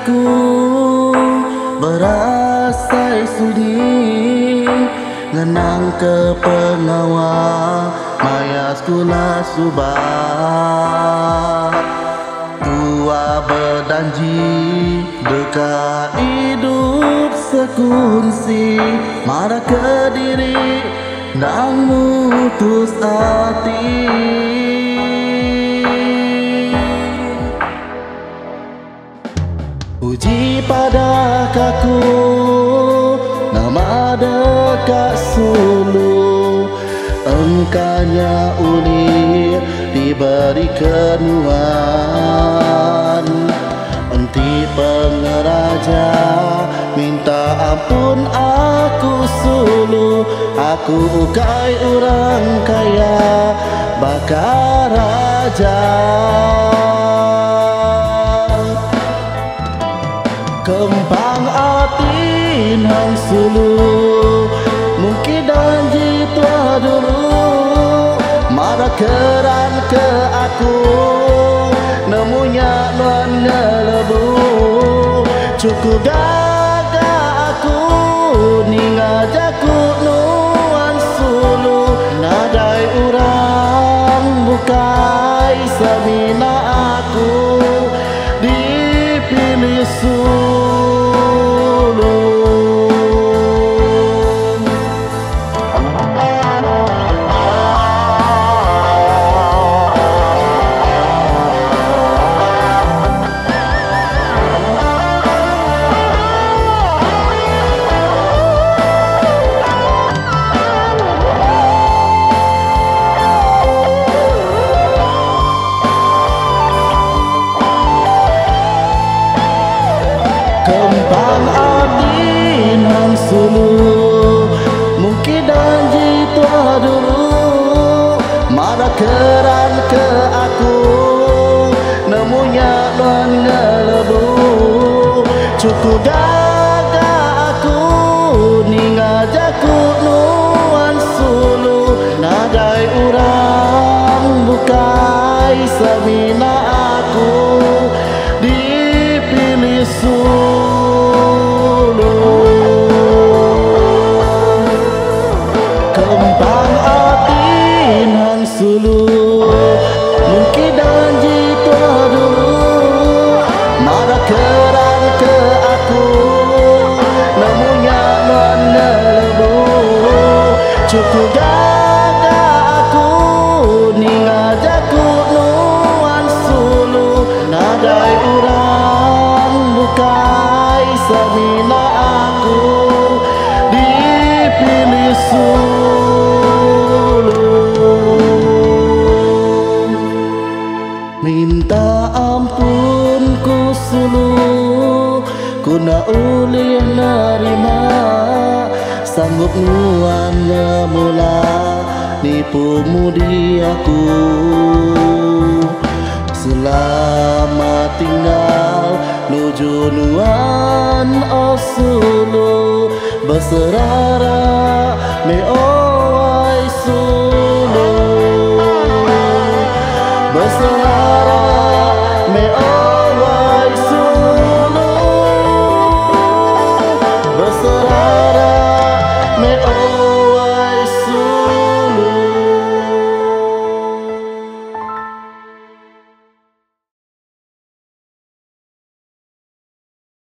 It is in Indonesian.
aku berasai sunyi Ngenang ke pengawal Maya sekolah subah. Tua berdanji Dekat hidup sekunsi Marah ke diri Dan mutus hati Puji pada kaku Nama dekat sulu Engkanya uli diberi kenuan. Enti pengeraja Minta ampun aku sulu. Aku ukai orang kaya Bakar raja Kempang atin hang sulu. Mungkin janji tua dulu Marah keran ke aku. Nemunya non ngelebu Cukup gaga Mungkin janji tua dulu Marah keran ke aku. Nemunya non ngelebu Cukup Minta ampun ku sulu Ku na ulih nerima. Sanggup nuan ngemula Nipu mudi aku. Selamat tinggal Nuju nuan osulu. Berserara me